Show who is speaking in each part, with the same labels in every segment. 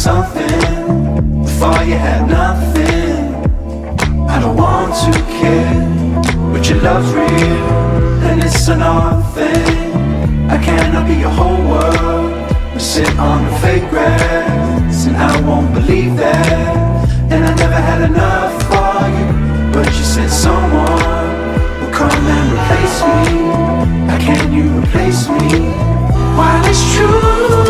Speaker 1: something before you had nothing. I don't want to care, but your love's real and it's an odd thing. I cannot be your whole world. We sit on the fake grass, and I won't believe that. And I never had enough for you, but you said someone will come and replace me. How can you replace me? While it's true.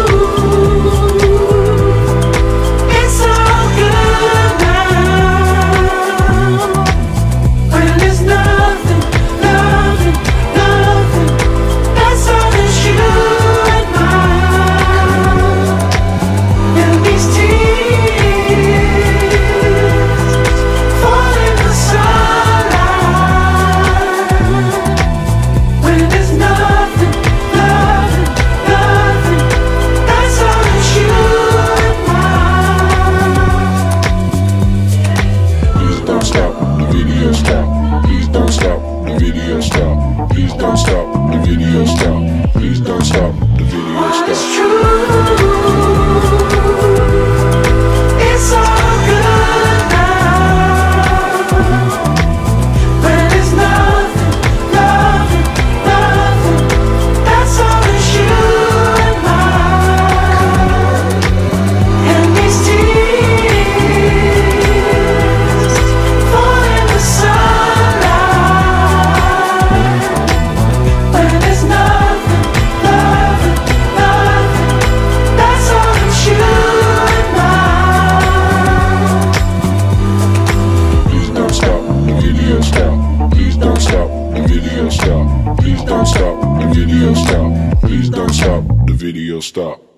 Speaker 2: Video stop.